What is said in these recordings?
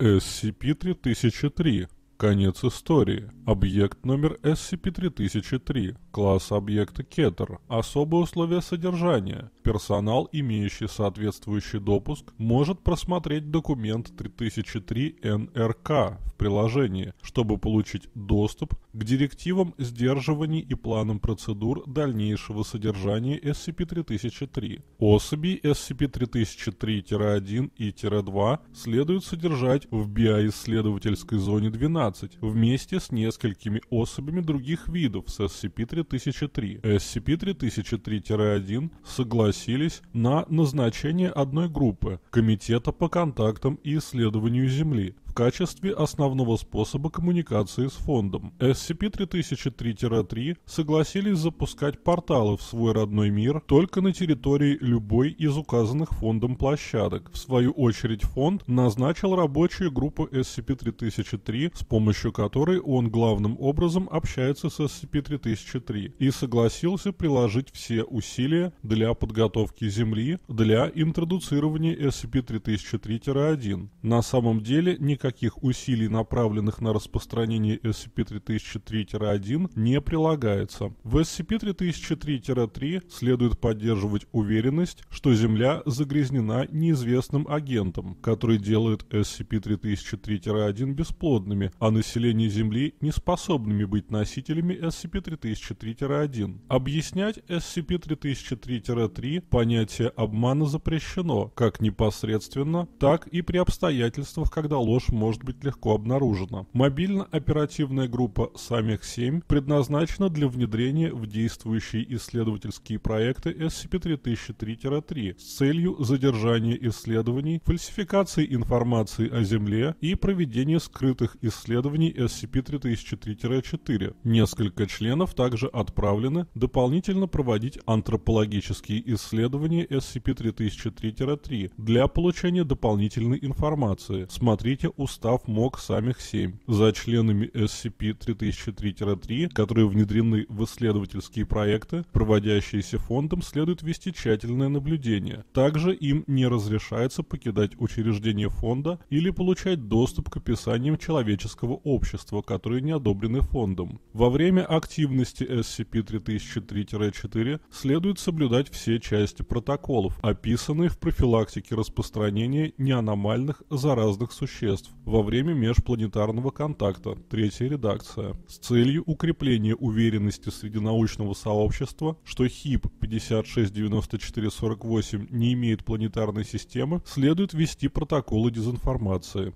SCP-3003. Конец истории. Объект номер SCP-3003. Класс объекта Кетер. Особые условия содержания. Персонал, имеющий соответствующий допуск, может просмотреть документ 3003-НРК в приложении, чтобы получить доступ к директивам сдерживаний и планам процедур дальнейшего содержания SCP-3003. Особи SCP-3003-1 и 2 следует содержать в биоисследовательской зоне 12 вместе с несколькими особями других видов с SCP-3003. SCP-3003-1 согласились на назначение одной группы Комитета по контактам и исследованию Земли качестве основного способа коммуникации с фондом. SCP-3003-3 согласились запускать порталы в свой родной мир только на территории любой из указанных фондом площадок. В свою очередь фонд назначил рабочую группу SCP-3003, с помощью которой он главным образом общается с SCP-3003 и согласился приложить все усилия для подготовки Земли для интродуцирования SCP-3003-1. На самом деле никаких никаких усилий, направленных на распространение SCP-3003-1, не прилагается. В SCP-3003-3 следует поддерживать уверенность, что Земля загрязнена неизвестным агентом, который делает SCP-3003-1 бесплодными, а население Земли неспособными быть носителями SCP-3003-1. Объяснять SCP-3003-3 понятие обмана запрещено, как непосредственно, так и при обстоятельствах, когда ложь может быть легко обнаружена. Мобильно-оперативная группа «Самих-7» предназначена для внедрения в действующие исследовательские проекты SCP-3003-3 с целью задержания исследований, фальсификации информации о Земле и проведения скрытых исследований SCP-3003-4. Несколько членов также отправлены дополнительно проводить антропологические исследования SCP-3003-3 для получения дополнительной информации. Смотрите устав МОК самих 7 за членами SCP-3003-3, которые внедрены в исследовательские проекты, проводящиеся фондом, следует вести тщательное наблюдение. Также им не разрешается покидать учреждение фонда или получать доступ к описаниям человеческого общества, которые не одобрены фондом. Во время активности SCP-3003-4 следует соблюдать все части протоколов, описанные в профилактике распространения неаномальных заразных существ во время межпланетарного контакта, третья редакция, с целью укрепления уверенности среди научного сообщества, что ХИП 569448 не имеет планетарной системы, следует ввести протоколы дезинформации.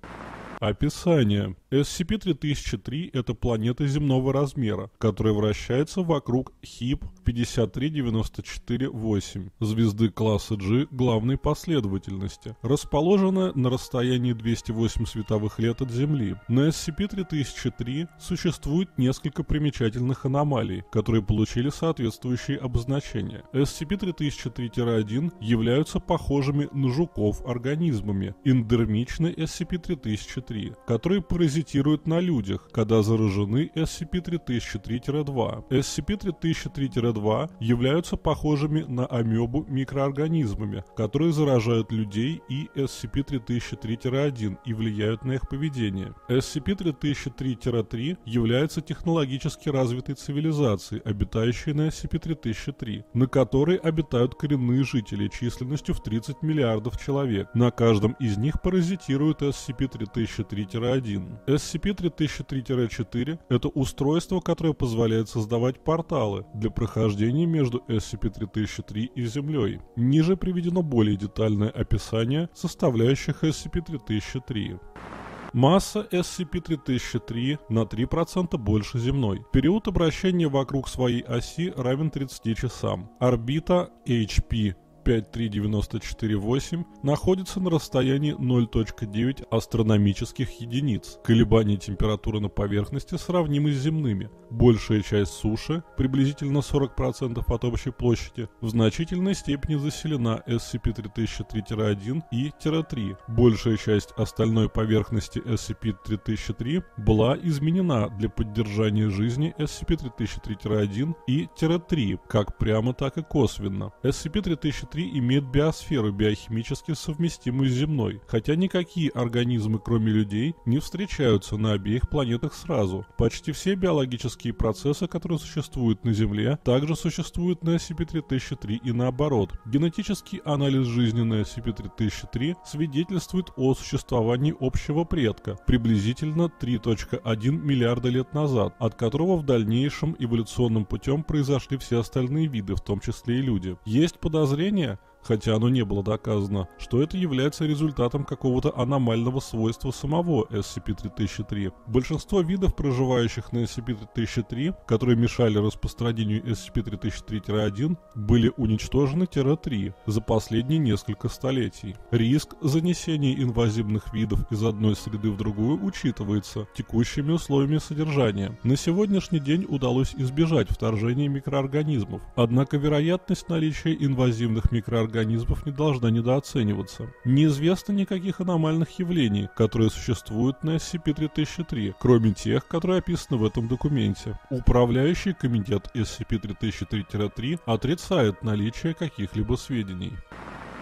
Описание. SCP-3003 – это планета земного размера, которая вращается вокруг ХИП 53948, звезды класса G главной последовательности, расположенная на расстоянии 208 световых лет от Земли. На SCP-3003 существует несколько примечательных аномалий, которые получили соответствующие обозначения. SCP-3003-1 являются похожими на жуков организмами, эндермичны SCP-3003, которые паразитируют паразитируют на людях, когда заражены SCP-3003-2. SCP-3003-2 являются похожими на амебу микроорганизмами, которые заражают людей и SCP-3003-1 и влияют на их поведение. SCP-3003-3 является технологически развитой цивилизацией, обитающей на SCP-3003, на которой обитают коренные жители численностью в 30 миллиардов человек. На каждом из них паразитирует SCP-3003-1. SCP-3003-4 – это устройство, которое позволяет создавать порталы для прохождения между SCP-3003 и Землей. Ниже приведено более детальное описание составляющих SCP-3003. Масса SCP-3003 на 3% больше земной. Период обращения вокруг своей оси равен 30 часам. Орбита HP 53948 находится на расстоянии 0.9 астрономических единиц. Колебания температуры на поверхности сравнимы с земными. Большая часть суши, приблизительно 40% от общей площади, в значительной степени заселена SCP-3003-1 и 3. Большая часть остальной поверхности SCP-3003 была изменена для поддержания жизни SCP-3003-1 и 3, как прямо, так и косвенно. SCP-3003 SCP-3003 имеет биосферу, биохимически совместимую с Земной, хотя никакие организмы, кроме людей, не встречаются на обеих планетах сразу. Почти все биологические процессы, которые существуют на Земле, также существуют на SCP-3003 и наоборот. Генетический анализ жизни на SCP-3003 свидетельствует о существовании общего предка, приблизительно 3.1 миллиарда лет назад, от которого в дальнейшем эволюционным путем произошли все остальные виды, в том числе и люди. Есть подозрение, решение хотя оно не было доказано, что это является результатом какого-то аномального свойства самого SCP-3003. Большинство видов, проживающих на SCP-3003, которые мешали распространению SCP-3003-1, были уничтожены-3 за последние несколько столетий. Риск занесения инвазивных видов из одной среды в другую учитывается текущими условиями содержания. На сегодняшний день удалось избежать вторжения микроорганизмов, однако вероятность наличия инвазивных микроорганизмов организмов не должна недооцениваться. Неизвестно никаких аномальных явлений, которые существуют на SCP-3003, кроме тех, которые описаны в этом документе. Управляющий комитет SCP-3003-3 отрицает наличие каких-либо сведений.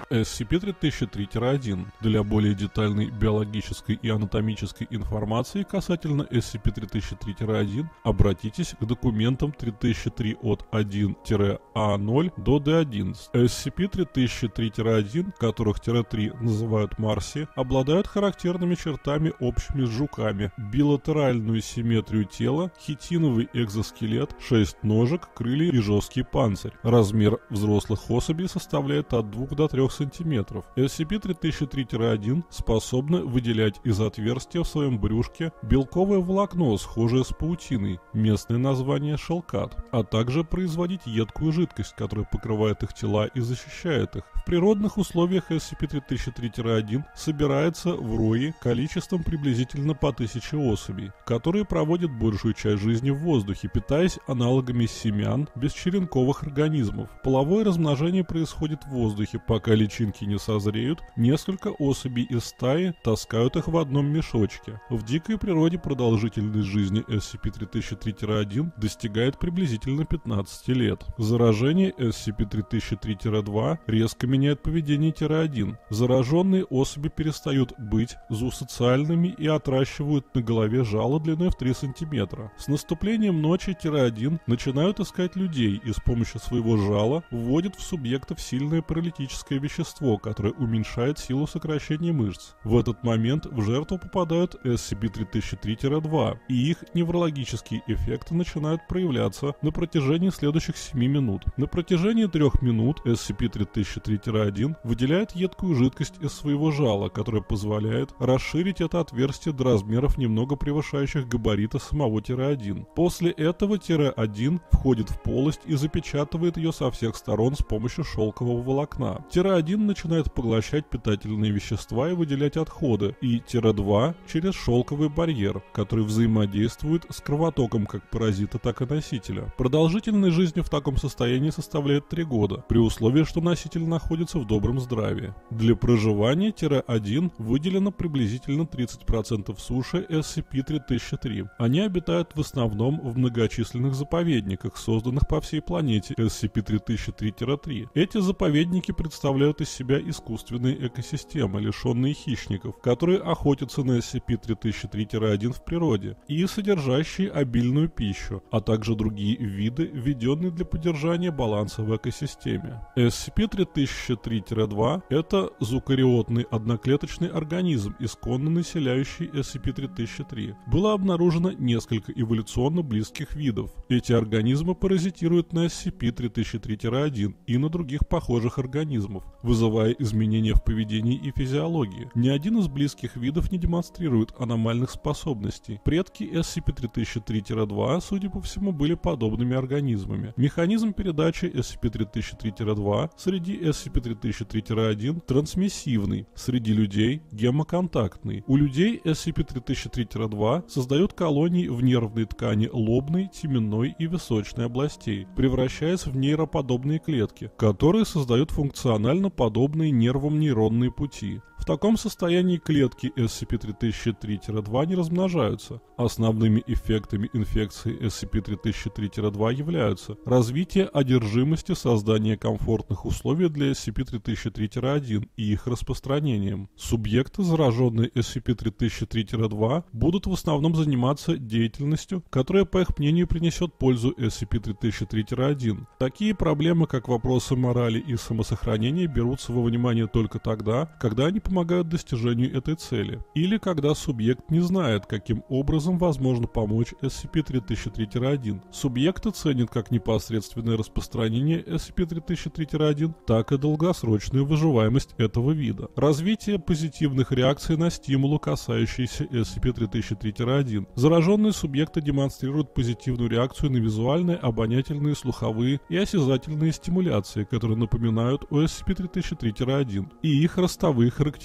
SCP-3003-1 для более детальной биологической и анатомической информации касательно SCP-3003-1 обратитесь к документам 3003 от 1-A0 а до D11. SCP-3003-1, которых 3 называют Марси, обладают характерными чертами общими с жуками, билатеральную симметрию тела, хитиновый экзоскелет, 6 ножек, крылья и жесткий панцирь. Размер взрослых особей составляет от 2 до 3 см. SCP-3003-1 способны выделять из отверстия в своем брюшке белковое волокно, схожее с паутиной, местное название шелкат, а также производить едкую жидкость, которая покрывает их тела и защищает их. В природных условиях SCP-3003-1 собирается в рои количеством приблизительно по тысяче особей, которые проводят большую часть жизни в воздухе, питаясь аналогами семян бесчеренковых организмов. Половое размножение происходит в воздухе, пока личинки не созреют, несколько особей из стаи таскают их в одном мешочке. В дикой природе продолжительность жизни SCP-3003-1 достигает приблизительно 15 лет. Заражение SCP-3003-2 резко меняет поведение Тира-1. Зараженные особи перестают быть зоосоциальными и отращивают на голове жало длиной в 3 см. С наступлением ночи Тира-1 начинают искать людей и с помощью своего жала вводят в субъектов сильное паралитическое вещество, которое уменьшает силу сокращения мышц. В этот момент в жертву попадают SCP-3003-2, и их неврологические эффекты начинают проявляться на протяжении следующих 7 минут. На протяжении 3 минут SCP-3003-1 выделяет едкую жидкость из своего жала, которая позволяет расширить это отверстие до размеров немного превышающих габариты самого Тира-1. После этого Тира-1 входит в полость и запечатывает ее со всех сторон с помощью шелкового волокна. Тира-1 начинает поглощать питательные вещества и выделять отходы, и Тира-2 через шелковый барьер, который взаимодействует с кровотоком как паразита, так и носителя. Продолжительность жизни в таком состоянии составляет 3 года, при условии, что носитель находится в добром здравии. Для проживания Тира-1 выделено приблизительно 30% суши SCP-3003. Они обитают в основном в многочисленных заповедниках, созданных по всей планете SCP-3003-3. Эти заповедники представляют из себя искусственные экосистемы, лишенные хищников, которые охотятся на SCP-3003-1 в природе и содержащие обильную пищу, а также другие виды, введенные для поддержания баланса в экосистеме. SCP-3003-2 – это зукариотный одноклеточный организм, исконно населяющий SCP-3003. Было обнаружено несколько эволюционно близких видов. Эти организмы паразитируют на SCP-3003-1 и на других похожих организмов, вызывая изменения в поведении и физиологии. Ни один из близких видов не демонстрирует аномальных способностей. Предки SCP-3003-2, судя по всему, были подобными организмами. Механизм передачи SCP-3003-2 среди SCP-3003-1 трансмиссивный, среди людей гемоконтактный. У людей SCP-3003-2 создают колонии в нервной ткани лобной, теменной и височной областей, превращаясь в нейроподобные клетки, которые создают функционально подобные нервам нейронные пути. В таком состоянии клетки SCP-3003-2 не размножаются. Основными эффектами инфекции SCP-3003-2 являются развитие одержимости, создание комфортных условий для SCP-3003-1 и их распространением. Субъекты, зараженные SCP-3003-2, будут в основном заниматься деятельностью, которая, по их мнению, принесет пользу SCP-3003-1. Такие проблемы, как вопросы морали и самосохранения, берутся во внимание только тогда, когда они помогают достижению этой цели, или когда субъект не знает, каким образом возможно помочь SCP-3003-1. Субъекты ценят как непосредственное распространение SCP-3003-1, так и долгосрочную выживаемость этого вида. Развитие позитивных реакций на стимулы, касающиеся SCP-3003-1. Зараженные субъекты демонстрируют позитивную реакцию на визуальные, обонятельные, слуховые и осязательные стимуляции, которые напоминают о SCP-3003-1, и их ростовые характеристики,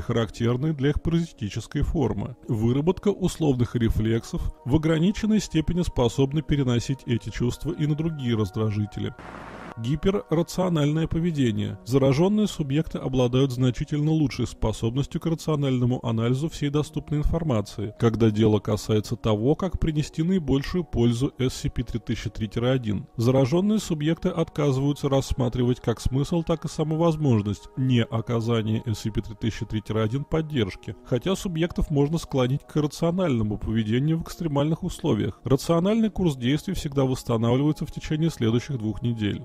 характерные для их паразитической формы. Выработка условных рефлексов в ограниченной степени способна переносить эти чувства и на другие раздражители. Гиперрациональное поведение. Зараженные субъекты обладают значительно лучшей способностью к рациональному анализу всей доступной информации, когда дело касается того, как принести наибольшую пользу SCP-3003-1. Зараженные субъекты отказываются рассматривать как смысл, так и саму возможность не оказания SCP-3003-1 поддержки, хотя субъектов можно склонить к рациональному поведению в экстремальных условиях. Рациональный курс действий всегда восстанавливается в течение следующих двух недель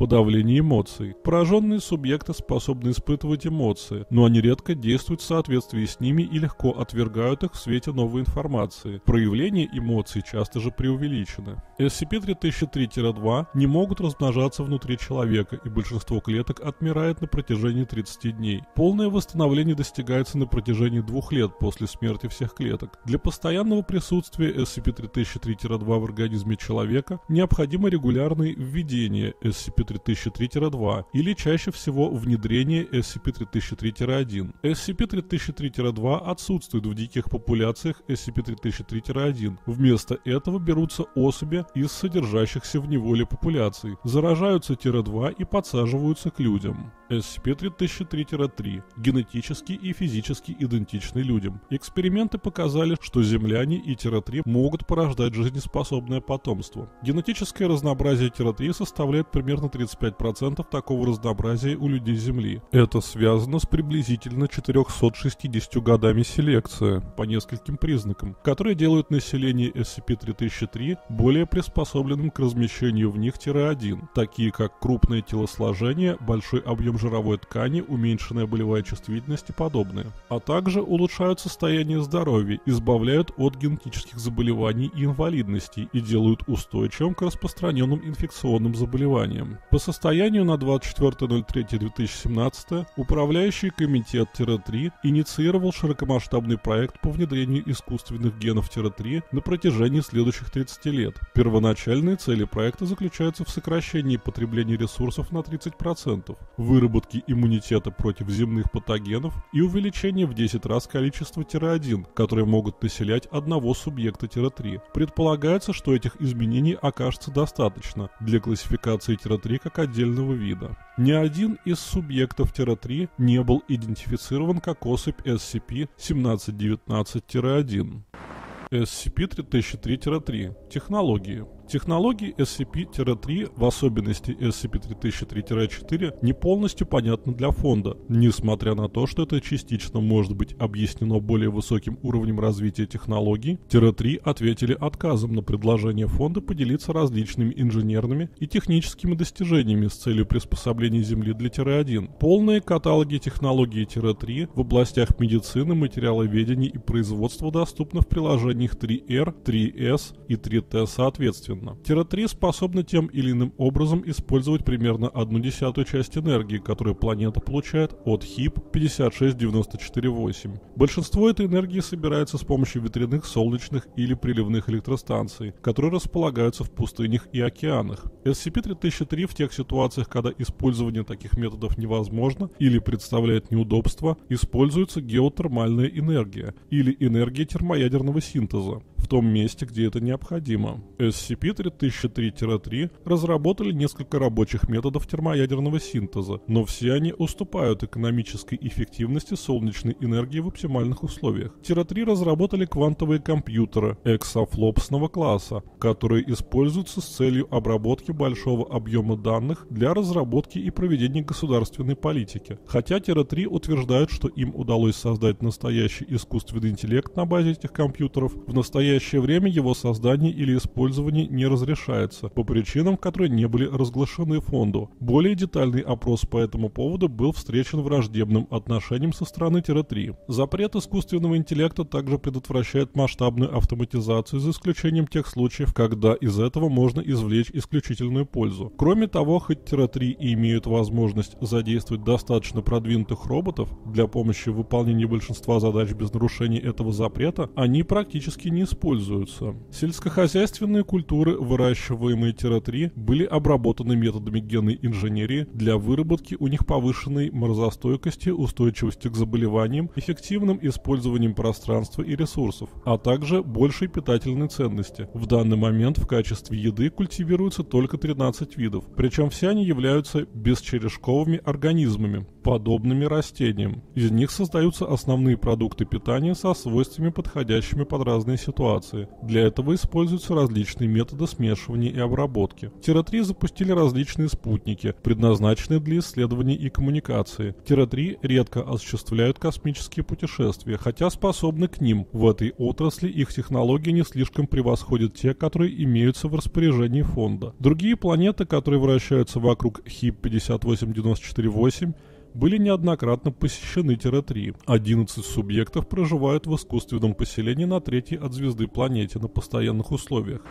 подавление эмоций. Пораженные субъекты способны испытывать эмоции, но они редко действуют в соответствии с ними и легко отвергают их в свете новой информации. Проявления эмоций часто же преувеличены. SCP-3003-2 не могут размножаться внутри человека, и большинство клеток отмирает на протяжении 30 дней. Полное восстановление достигается на протяжении двух лет после смерти всех клеток. Для постоянного присутствия SCP-3003-2 в организме человека необходимо регулярное введение SCP-3003 SCP-3003-2 или чаще всего внедрение SCP-3003-1. SCP-3003-2 отсутствует в диких популяциях SCP-3003-1. Вместо этого берутся особи из содержащихся в неволе популяций, заражаются тире 2 и подсаживаются к людям. SCP-3003-3 генетически и физически идентичны людям. Эксперименты показали, что земляне и тире-3 могут порождать жизнеспособное потомство. Генетическое разнообразие тире-3 составляет примерно 35% такого разнообразия у людей Земли. Это связано с приблизительно 460 годами селекции по нескольким признакам, которые делают население SCP-3003 более приспособленным к размещению в них Тира-1, такие как крупное телосложение, большой объем жировой ткани, уменьшенная болевая чувствительность и подобное. А также улучшают состояние здоровья, избавляют от генетических заболеваний и инвалидностей и делают устойчивым к распространенным инфекционным заболеваниям. По состоянию на 24.03.2017 Управляющий комитет-3 инициировал широкомасштабный проект по внедрению искусственных генов-3 на протяжении следующих 30 лет. Первоначальные цели проекта заключаются в сокращении потребления ресурсов на 30%, выработке иммунитета против земных патогенов и увеличение в 10 раз количества тире-1, которые могут населять одного субъекта тире-3. Предполагается, что этих изменений окажется достаточно для классификации тире-3 как отдельного вида. Ни один из субъектов тире-3 не был идентифицирован как особь SCP-1719-1. SCP-3003-3. Технологии. Технологии SCP-3, в особенности SCP-3003-4, не полностью понятны для фонда, несмотря на то, что это частично может быть объяснено более высоким уровнем развития технологий, 3 ответили отказом на предложение фонда поделиться различными инженерными и техническими достижениями с целью приспособления Земли для Тире-1. Полные каталоги технологий Тире-3 в областях медицины, материаловедения и производства доступны в приложениях 3R, 3S и 3T соответственно одновременно. Тира-3 способна тем или иным образом использовать примерно одну десятую часть энергии, которую планета получает от ХИП 56948. Большинство этой энергии собирается с помощью ветряных, солнечных или приливных электростанций, которые располагаются в пустынях и океанах. SCP-3003 в тех ситуациях, когда использование таких методов невозможно или представляет неудобства, используется геотермальная энергия или энергия термоядерного синтеза в том месте, где это необходимо. SCP SCP-3003-3 разработали несколько рабочих методов термоядерного синтеза, но все они уступают экономической эффективности солнечной энергии в оптимальных условиях. Тира-3 разработали квантовые компьютеры эксофлопсного класса, которые используются с целью обработки большого объема данных для разработки и проведения государственной политики. Хотя Тира-3 утверждают, что им удалось создать настоящий искусственный интеллект на базе этих компьютеров, в настоящее время его создание или использование не разрешается, по причинам, которые не были разглашены фонду. Более детальный опрос по этому поводу был встречен враждебным отношением со стороны Тира-3. Запрет искусственного интеллекта также предотвращает масштабную автоматизацию, за исключением тех случаев, когда из этого можно извлечь исключительную пользу. Кроме того, хоть Тира-3 и имеют возможность задействовать достаточно продвинутых роботов для помощи в выполнении большинства задач без нарушения этого запрета, они практически не используются. Сельскохозяйственные культуры, выращиваемые Тира-3, были обработаны методами генной инженерии для выработки у них повышенной морозостойкости, устойчивости к заболеваниям, эффективным использованием пространства и ресурсов, а также большей питательной ценности. В данный момент в качестве еды культивируется только 13 видов, причем все они являются бесчерешковыми организмами, подобными растениям. Из них создаются основные продукты питания со свойствами, подходящими под разные ситуации. Для этого используются различные методы смешивания и обработки. Тира-3 запустили различные спутники, предназначенные для исследований и коммуникации. Тира-3 редко осуществляют космические путешествия, хотя способны к ним. В этой отрасли их технологии не слишком превосходят те, которые имеются в распоряжении фонда. Другие планеты, которые вращаются вокруг ХИП 58948, были неоднократно посещены Тира-3. 11 субъектов проживают в искусственном поселении на третьей от звезды планете на постоянных условиях.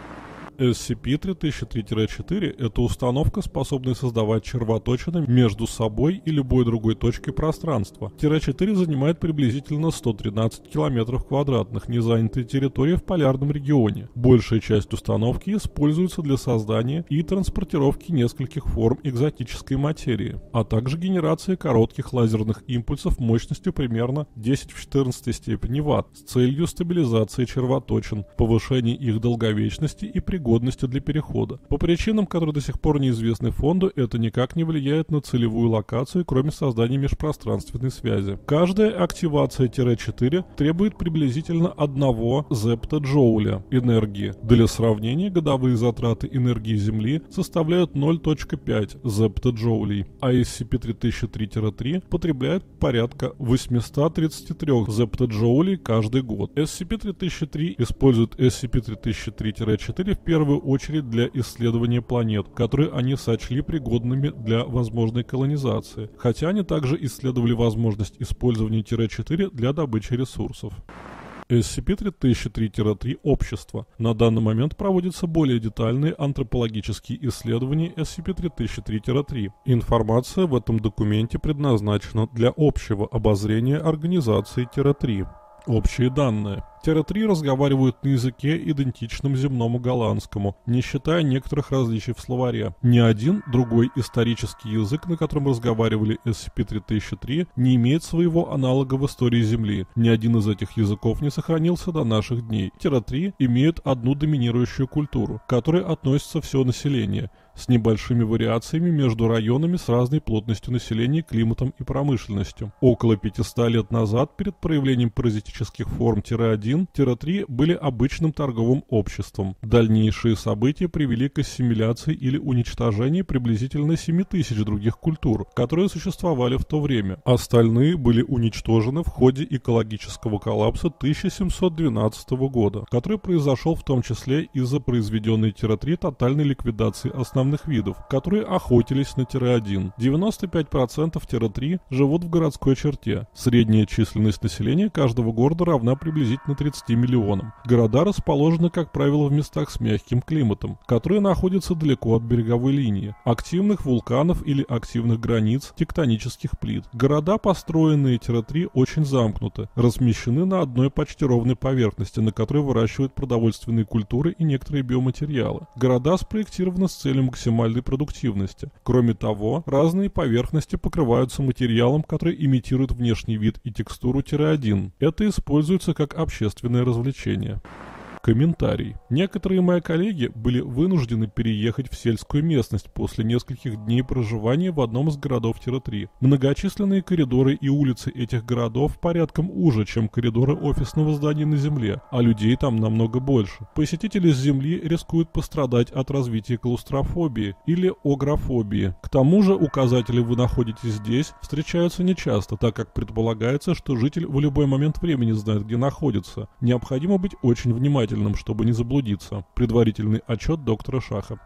SCP-3003-4 – это установка, способная создавать червоточины между собой и любой другой точкой пространства. Тира-4 занимает приблизительно 113 км квадратных незанятой территории в полярном регионе. Большая часть установки используется для создания и транспортировки нескольких форм экзотической материи, а также генерации коротких лазерных импульсов мощностью примерно 10 в 14 степени Вт с целью стабилизации червоточин, повышения их долговечности и пригодности годности для перехода. По причинам, которые до сих пор неизвестны фонду, это никак не влияет на целевую локацию, кроме создания межпространственной связи. Каждая активация-4 требует приблизительно 1 зептаджоуля энергии. Для сравнения, годовые затраты энергии Земли составляют 0.5 зептаджоулей, а SCP-3003-3 потребляет порядка 833 зептаджоулей каждый год. SCP-3003 использует SCP-3003-4 в первую первую очередь для исследования планет, которые они сочли пригодными для возможной колонизации, хотя они также исследовали возможность использования Тире-4 для добычи ресурсов. SCP-3003-3 Общество. На данный момент проводятся более детальные антропологические исследования SCP-3003-3. Информация в этом документе предназначена для общего обозрения организации Тира-3. Общие данные. Тера-3 разговаривают на языке, идентичном земному голландскому, не считая некоторых различий в словаре. Ни один другой исторический язык, на котором разговаривали SCP-3003, не имеет своего аналога в истории Земли. Ни один из этих языков не сохранился до наших дней. Тера-3 имеют одну доминирующую культуру, к которой относится все население – с небольшими вариациями между районами с разной плотностью населения, климатом и промышленностью. Около 500 лет назад, перед проявлением паразитических форм 1-3 были обычным торговым обществом. Дальнейшие события привели к ассимиляции или уничтожению приблизительно 7 тысяч других культур, которые существовали в то время. Остальные были уничтожены в ходе экологического коллапса 1712 года, который произошел в том числе из-за произведенной Тира-3 тотальной ликвидации основных основных видов, которые охотились на тире-1. 95% тире-3 живут в городской черте. Средняя численность населения каждого города равна приблизительно 30 миллионам. Города расположены, как правило, в местах с мягким климатом, которые находятся далеко от береговой линии, активных вулканов или активных границ тектонических плит. Города, построенные тире-3, очень замкнуты, размещены на одной почти ровной поверхности, на которой выращивают продовольственные культуры и некоторые биоматериалы. Города спроектированы с целью максимальной продуктивности. Кроме того, разные поверхности покрываются материалом, который имитирует внешний вид и текстуру-1. Это используется как общественное развлечение. Комментарий. Некоторые мои коллеги были вынуждены переехать в сельскую местность после нескольких дней проживания в одном из городов-3. Многочисленные коридоры и улицы этих городов порядком уже, чем коридоры офисного здания на Земле, а людей там намного больше. Посетители с Земли рискуют пострадать от развития клаустрофобии или огрофобии. К тому же указатели «вы находитесь здесь» встречаются нечасто, так как предполагается, что житель в любой момент времени знает, где находится. Необходимо быть очень внимательным, чтобы не заблудиться. Предварительный отчет доктора Шаха.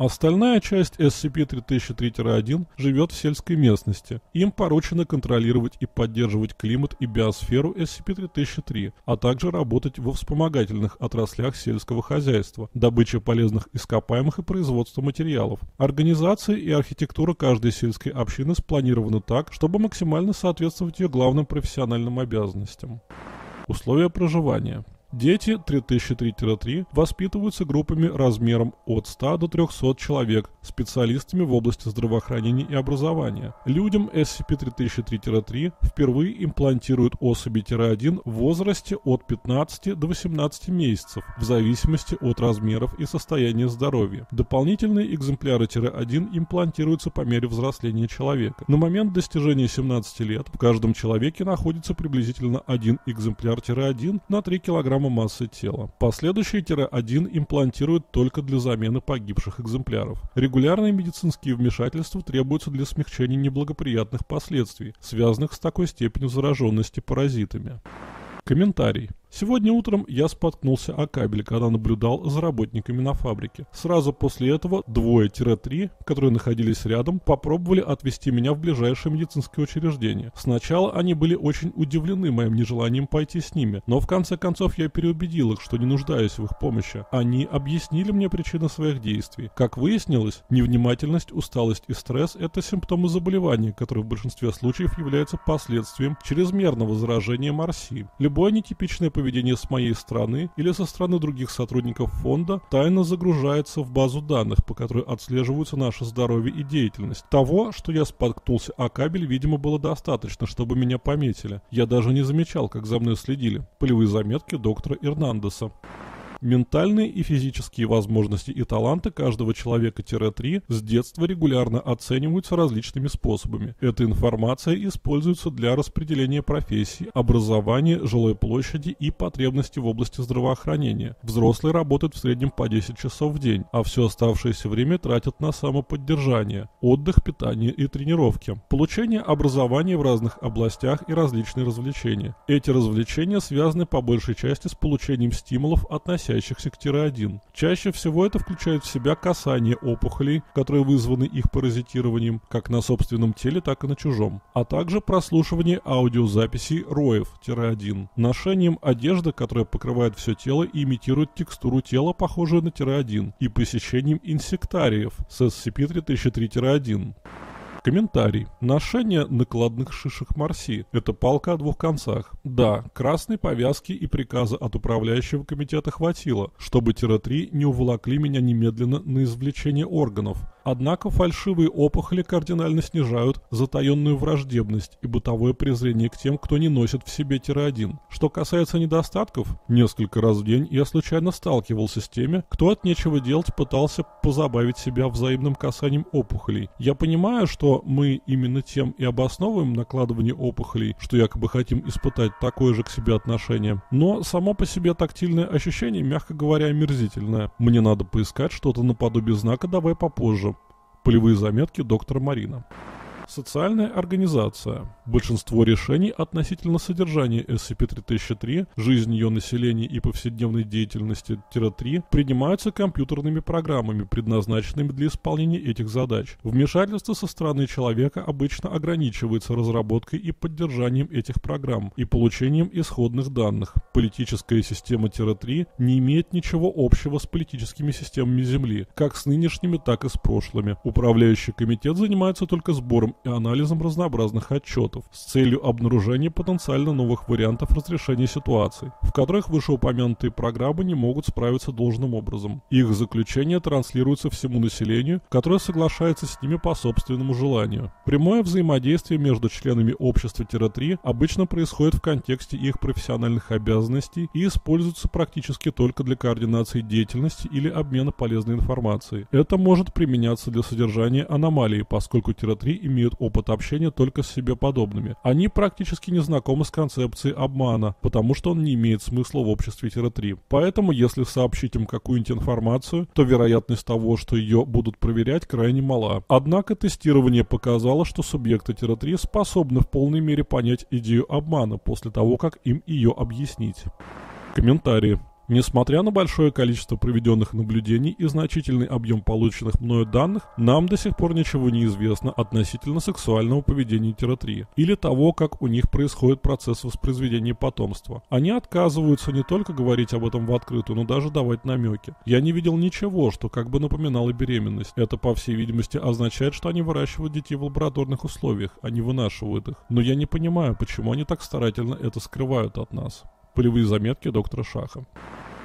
Остальная часть SCP-3003-1 живет в сельской местности. Им поручено контролировать и поддерживать климат и биосферу SCP-3003, а также работать во вспомогательных отраслях сельского хозяйства, добыча полезных ископаемых и производства материалов. Организация и архитектура каждой сельской общины спланированы так, чтобы максимально соответствовать ее главным профессиональным обязанностям. Условия проживания. Дети 3003-3 воспитываются группами размером от 100 до 300 человек, специалистами в области здравоохранения и образования. Людям SCP-3003-3 впервые имплантируют особи-1 в возрасте от 15 до 18 месяцев, в зависимости от размеров и состояния здоровья. Дополнительные экземпляры-1 имплантируются по мере взросления человека. На момент достижения 17 лет в каждом человеке находится приблизительно один экземпляр-1 на 3 кг килограмма массы тела. Последующие тире-1 имплантируют только для замены погибших экземпляров. Регулярные медицинские вмешательства требуются для смягчения неблагоприятных последствий, связанных с такой степенью зараженности паразитами. Комментарий. Сегодня утром я споткнулся о кабель, когда наблюдал за работниками на фабрике. Сразу после этого двое-три, которые находились рядом, попробовали отвезти меня в ближайшее медицинское учреждение. Сначала они были очень удивлены моим нежеланием пойти с ними, но в конце концов я переубедил их, что не нуждаюсь в их помощи. Они объяснили мне причины своих действий. Как выяснилось, невнимательность, усталость и стресс – это симптомы заболевания, которые в большинстве случаев являются последствием чрезмерного заражения МРСИ. Любое нетипичное поведение с моей стороны или со стороны других сотрудников фонда тайно загружается в базу данных, по которой отслеживаются наше здоровье и деятельность. Того, что я споткнулся о кабель, видимо, было достаточно, чтобы меня пометили. Я даже не замечал, как за мной следили. Полевые заметки доктора Эрнандеса. Ментальные и физические возможности и таланты каждого человека-3 с детства регулярно оцениваются различными способами. Эта информация используется для распределения профессий, образования, жилой площади и потребностей в области здравоохранения. Взрослые работают в среднем по 10 часов в день, а все оставшееся время тратят на самоподдержание, отдых, питание и тренировки, получение образования в разных областях и различные развлечения. Эти развлечения связаны по большей части с получением стимулов, относящихся относящихся к тире-1. Чаще всего это включает в себя касание опухолей, которые вызваны их паразитированием, как на собственном теле, так и на чужом, а также прослушивание аудиозаписей роев-1, ношением одежды, которая покрывает все тело и имитирует текстуру тела, похожую на тире-1, и посещением инсектариев с SCP-3003-1. Комментарий. Ношение накладных шишек Марси – это палка о двух концах. Да, красной повязки и приказа от управляющего комитета хватило, чтобы тире-3 не уволокли меня немедленно на извлечение органов, Однако фальшивые опухоли кардинально снижают затаенную враждебность и бытовое презрение к тем, кто не носит в себе тире-1. Что касается недостатков, несколько раз в день я случайно сталкивался с теми, кто от нечего делать пытался позабавить себя взаимным касанием опухолей. Я понимаю, что мы именно тем и обосновываем накладывание опухолей, что якобы хотим испытать такое же к себе отношение. Но само по себе тактильное ощущение, мягко говоря, омерзительное. Мне надо поискать что-то наподобие знака «давай попозже». Полевые заметки доктора Марина. Социальная организация. Большинство решений относительно содержания SCP-3003, жизни ее населения и повседневной деятельности Тира-3 принимаются компьютерными программами, предназначенными для исполнения этих задач. Вмешательство со стороны человека обычно ограничивается разработкой и поддержанием этих программ и получением исходных данных. Политическая система Тира-3 не имеет ничего общего с политическими системами Земли, как с нынешними, так и с прошлыми. Управляющий комитет занимается только сбором и анализом разнообразных отчетов с целью обнаружения потенциально новых вариантов разрешения ситуаций, в которых вышеупомянутые программы не могут справиться должным образом. Их заключения транслируются всему населению, которое соглашается с ними по собственному желанию. Прямое взаимодействие между членами общества-3 обычно происходит в контексте их профессиональных обязанностей и используется практически только для координации деятельности или обмена полезной информацией. Это может применяться для содержания аномалий, поскольку тире-3 имеют опыт общения только с себе подобными. Они практически не знакомы с концепцией обмана, потому что он не имеет смысла в обществе тире-3. Поэтому, если сообщить им какую-нибудь информацию, то вероятность того, что ее будут проверять, крайне мала. Однако тестирование показало, что субъекты тире-3 способны в полной мере понять идею обмана после того, как им ее объяснить. Комментарии. Несмотря на большое количество проведенных наблюдений и значительный объем полученных мною данных, нам до сих пор ничего не известно относительно сексуального поведения тире или того, как у них происходит процесс воспроизведения потомства. Они отказываются не только говорить об этом в открытую, но даже давать намеки. Я не видел ничего, что как бы напоминало беременность. Это, по всей видимости, означает, что они выращивают детей в лабораторных условиях, а не вынашивают их. Но я не понимаю, почему они так старательно это скрывают от нас. Полевые заметки доктора Шаха.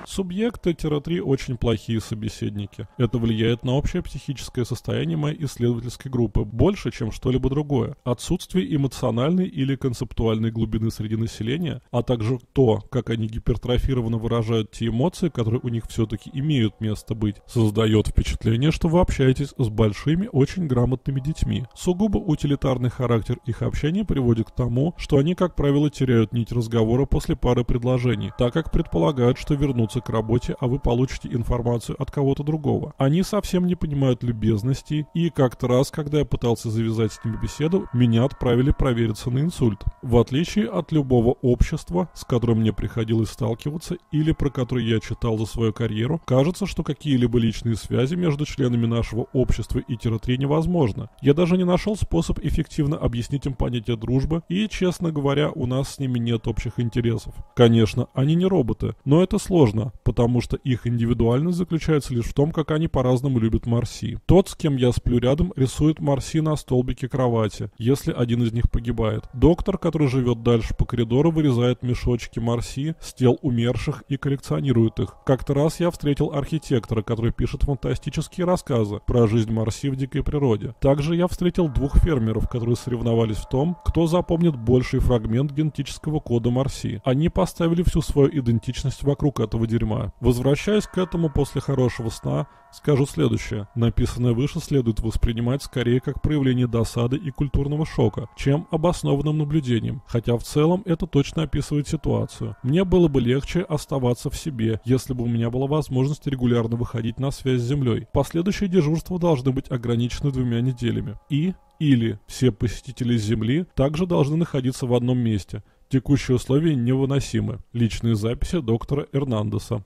Субъекты-3 очень плохие собеседники. Это влияет на общее психическое состояние моей исследовательской группы больше, чем что-либо другое. Отсутствие эмоциональной или концептуальной глубины среди населения, а также то, как они гипертрофированно выражают те эмоции, которые у них все-таки имеют место быть, создает впечатление, что вы общаетесь с большими, очень грамотными детьми. Сугубо утилитарный характер их общения приводит к тому, что они, как правило, теряют нить разговора после пары предложений, так как предполагают, что вернутся вернуться к работе, а вы получите информацию от кого-то другого. Они совсем не понимают любезности, и как-то раз, когда я пытался завязать с ними беседу, меня отправили провериться на инсульт. В отличие от любого общества, с которым мне приходилось сталкиваться или про которое я читал за свою карьеру, кажется, что какие-либо личные связи между членами нашего общества и тире невозможно. Я даже не нашел способ эффективно объяснить им понятие дружбы, и, честно говоря, у нас с ними нет общих интересов. Конечно, они не роботы, но это сложно, потому что их индивидуальность заключается лишь в том, как они по-разному любят Марси. Тот, с кем я сплю рядом, рисует Марси на столбике кровати, если один из них погибает. Доктор, который живет дальше по коридору, вырезает мешочки Марси с тел умерших и коллекционирует их. Как-то раз я встретил архитектора, который пишет фантастические рассказы про жизнь Марси в дикой природе. Также я встретил двух фермеров, которые соревновались в том, кто запомнит больший фрагмент генетического кода Марси. Они поставили всю свою идентичность вокруг этого дерьма. Возвращаясь к этому после хорошего сна, скажу следующее. Написанное выше следует воспринимать скорее как проявление досады и культурного шока, чем обоснованным наблюдением, хотя в целом это точно описывает ситуацию. Мне было бы легче оставаться в себе, если бы у меня была возможность регулярно выходить на связь с Землей. Последующие дежурства должны быть ограничены двумя неделями. И или все посетители Земли также должны находиться в одном месте – Текущие условия невыносимы. Личные записи доктора Эрнандеса.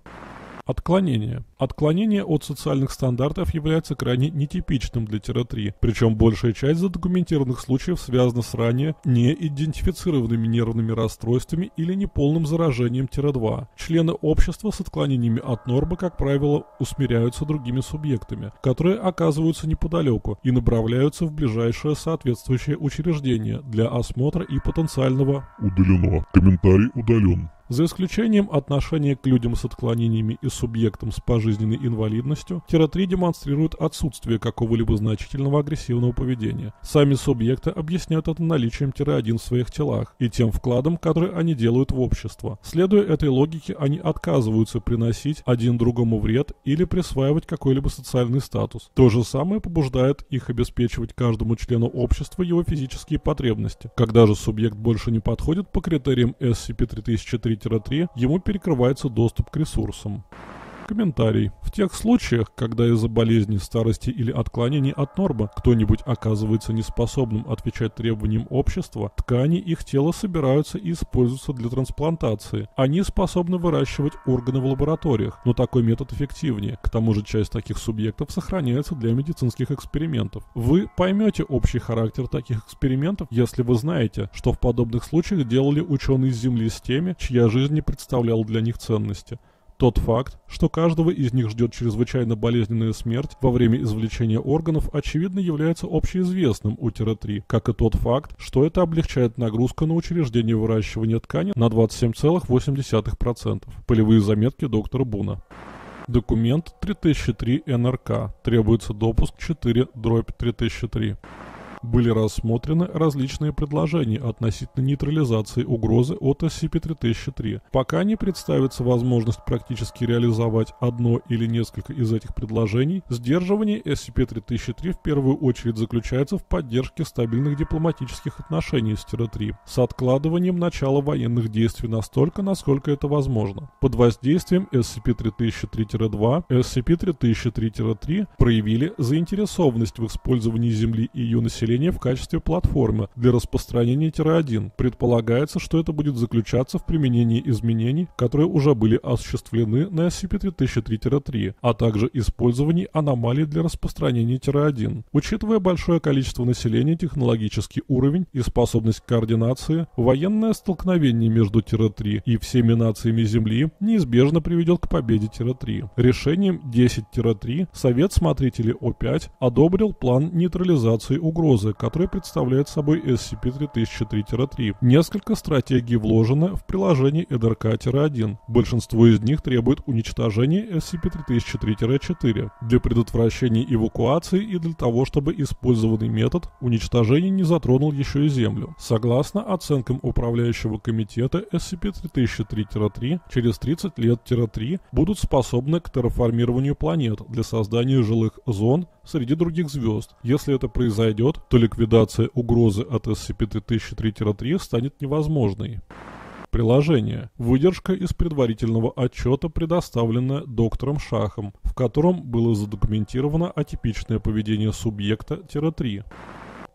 Отклонение. Отклонение от социальных стандартов является крайне нетипичным для тире-3, причем большая часть задокументированных случаев связана с ранее неидентифицированными нервными расстройствами или неполным заражением тире-2. Члены общества с отклонениями от нормы, как правило, усмиряются другими субъектами, которые оказываются неподалеку и направляются в ближайшее соответствующее учреждение для осмотра и потенциального «удалено». Комментарий удален. За исключением отношения к людям с отклонениями и субъектам с пожизненной инвалидностью, Тира-3 демонстрирует отсутствие какого-либо значительного агрессивного поведения. Сами субъекты объясняют это наличием Тира-1 в своих телах и тем вкладом, который они делают в общество. Следуя этой логике, они отказываются приносить один другому вред или присваивать какой-либо социальный статус. То же самое побуждает их обеспечивать каждому члену общества его физические потребности. Когда же субъект больше не подходит по критериям SCP-3003 3 ему перекрывается доступ к ресурсам. Комментарий. В тех случаях, когда из-за болезни, старости или отклонений от нормы кто-нибудь оказывается неспособным отвечать требованиям общества, ткани их тела собираются и используются для трансплантации. Они способны выращивать органы в лабораториях, но такой метод эффективнее. К тому же часть таких субъектов сохраняется для медицинских экспериментов. Вы поймете общий характер таких экспериментов, если вы знаете, что в подобных случаях делали ученые Земли с теми, чья жизнь не представляла для них ценности. Тот факт, что каждого из них ждет чрезвычайно болезненная смерть во время извлечения органов, очевидно является общеизвестным у тире-3, как и тот факт, что это облегчает нагрузку на учреждение выращивания ткани на 27,8%. Полевые заметки доктора Буна. Документ 3003 НРК. Требуется допуск 4 дробь 3003 были рассмотрены различные предложения относительно нейтрализации угрозы от SCP-3003. Пока не представится возможность практически реализовать одно или несколько из этих предложений, сдерживание SCP-3003 в первую очередь заключается в поддержке стабильных дипломатических отношений с Тире-3 с откладыванием начала военных действий настолько, насколько это возможно. Под воздействием SCP-3003-2 SCP-3003-3 проявили заинтересованность в использовании Земли и ее населения населения в качестве платформы для распространения Тира-1. Предполагается, что это будет заключаться в применении изменений, которые уже были осуществлены на SCP-3003-3, а также использовании аномалий для распространения Тира-1. Учитывая большое количество населения, технологический уровень и способность координации, военное столкновение между Тира-3 и всеми нациями Земли неизбежно приведет к победе Тира-3. Решением 10-3 Совет Смотрителей О5 одобрил план нейтрализации угрозы угрозы, которая представляет собой SCP-3003-3. Несколько стратегий вложено в приложение EDRK-1. Большинство из них требует уничтожения SCP-3003-4 для предотвращения эвакуации и для того, чтобы использованный метод уничтожения не затронул еще и Землю. Согласно оценкам управляющего комитета, SCP-3003-3 через 30 лет-3 будут способны к терраформированию планет для создания жилых зон среди других звезд. Если это произойдет, то ликвидация угрозы от SCP-3003-3 станет невозможной. Приложение. Выдержка из предварительного отчета, предоставленная доктором Шахом, в котором было задокументировано атипичное поведение субъекта-3.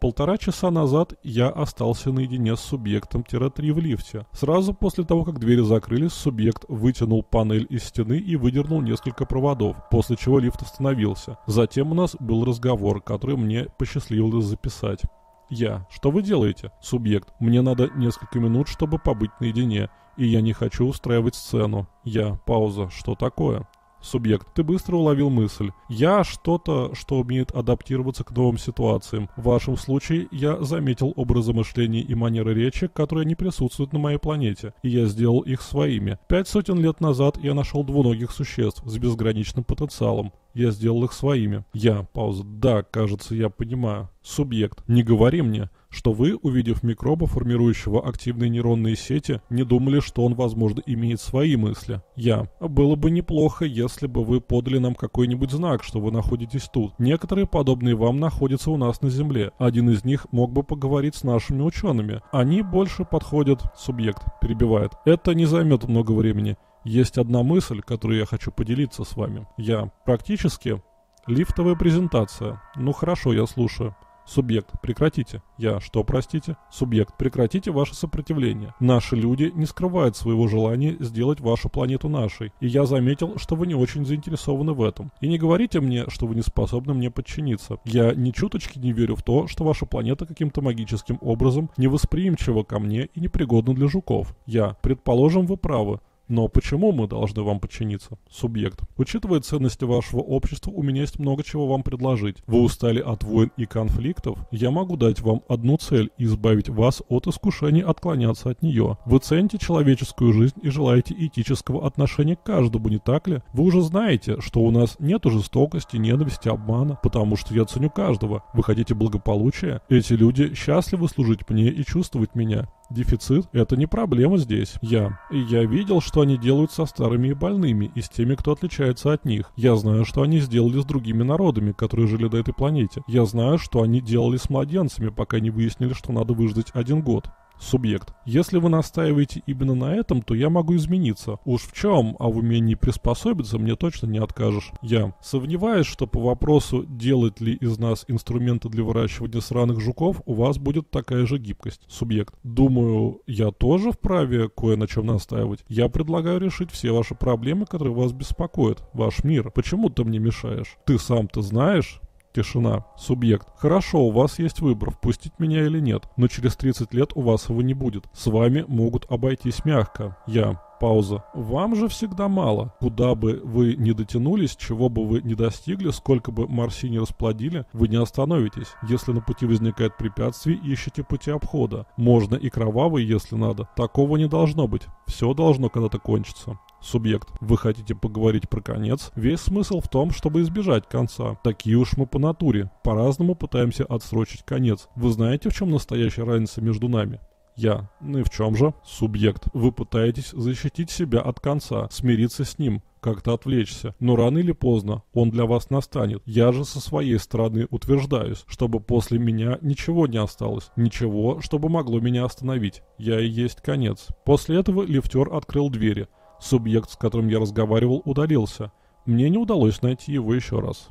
Полтора часа назад я остался наедине с субъектом-3 в лифте. Сразу после того, как двери закрылись, субъект вытянул панель из стены и выдернул несколько проводов, после чего лифт остановился. Затем у нас был разговор, который мне посчастливилось записать. Я. Что вы делаете? Субъект. Мне надо несколько минут, чтобы побыть наедине. И я не хочу устраивать сцену. Я. Пауза. Что такое? Субъект. Ты быстро уловил мысль. Я что-то, что умеет адаптироваться к новым ситуациям. В вашем случае я заметил образы мышления и манеры речи, которые не присутствуют на моей планете, и я сделал их своими. Пять сотен лет назад я нашел двуногих существ с безграничным потенциалом. Я сделал их своими. Я. Пауза. Да, кажется, я понимаю. Субъект. Не говори мне что вы, увидев микроба, формирующего активные нейронные сети, не думали, что он, возможно, имеет свои мысли. Я. Было бы неплохо, если бы вы подали нам какой-нибудь знак, что вы находитесь тут. Некоторые подобные вам находятся у нас на Земле. Один из них мог бы поговорить с нашими учеными. Они больше подходят... Субъект. Перебивает. Это не займет много времени. Есть одна мысль, которую я хочу поделиться с вами. Я. Практически... Лифтовая презентация. Ну хорошо, я слушаю. Субъект, прекратите. Я, что, простите? Субъект, прекратите ваше сопротивление. Наши люди не скрывают своего желания сделать вашу планету нашей. И я заметил, что вы не очень заинтересованы в этом. И не говорите мне, что вы не способны мне подчиниться. Я ни чуточки не верю в то, что ваша планета каким-то магическим образом невосприимчива ко мне и непригодна для жуков. Я, предположим, вы правы. Но почему мы должны вам подчиниться? Субъект. Учитывая ценности вашего общества, у меня есть много чего вам предложить. Вы устали от войн и конфликтов? Я могу дать вам одну цель – избавить вас от искушений отклоняться от нее. Вы цените человеческую жизнь и желаете этического отношения к каждому, не так ли? Вы уже знаете, что у нас нет жестокости, ненависти, обмана, потому что я ценю каждого. Вы хотите благополучия? Эти люди счастливы служить мне и чувствовать меня. Дефицит – это не проблема здесь. Я. И я видел, что они делают со старыми и больными, и с теми, кто отличается от них. Я знаю, что они сделали с другими народами, которые жили на этой планете. Я знаю, что они делали с младенцами, пока не выяснили, что надо выждать один год. Субъект. Если вы настаиваете именно на этом, то я могу измениться. Уж в чем, а в умении приспособиться мне точно не откажешь. Я. Сомневаюсь, что по вопросу, делать ли из нас инструменты для выращивания сраных жуков, у вас будет такая же гибкость. Субъект. Думаю, я тоже вправе кое на чем настаивать. Я предлагаю решить все ваши проблемы, которые вас беспокоят. Ваш мир. Почему ты мне мешаешь? Ты сам-то знаешь? Тишина. Субъект. Хорошо, у вас есть выбор, впустить меня или нет, но через 30 лет у вас его не будет. С вами могут обойтись мягко. Я. Пауза. Вам же всегда мало. Куда бы вы ни дотянулись, чего бы вы ни достигли, сколько бы Марси не расплодили, вы не остановитесь. Если на пути возникает препятствие, ищите пути обхода. Можно и кровавый, если надо. Такого не должно быть. Все должно когда-то кончиться. Субъект. Вы хотите поговорить про конец? Весь смысл в том, чтобы избежать конца. Такие уж мы по натуре. По-разному пытаемся отсрочить конец. Вы знаете, в чем настоящая разница между нами? Я. Ну и в чем же? Субъект. Вы пытаетесь защитить себя от конца, смириться с ним, как-то отвлечься. Но рано или поздно он для вас настанет. Я же со своей стороны утверждаюсь, чтобы после меня ничего не осталось. Ничего, чтобы могло меня остановить. Я и есть конец. После этого лифтер открыл двери. Субъект, с которым я разговаривал, удалился. Мне не удалось найти его еще раз.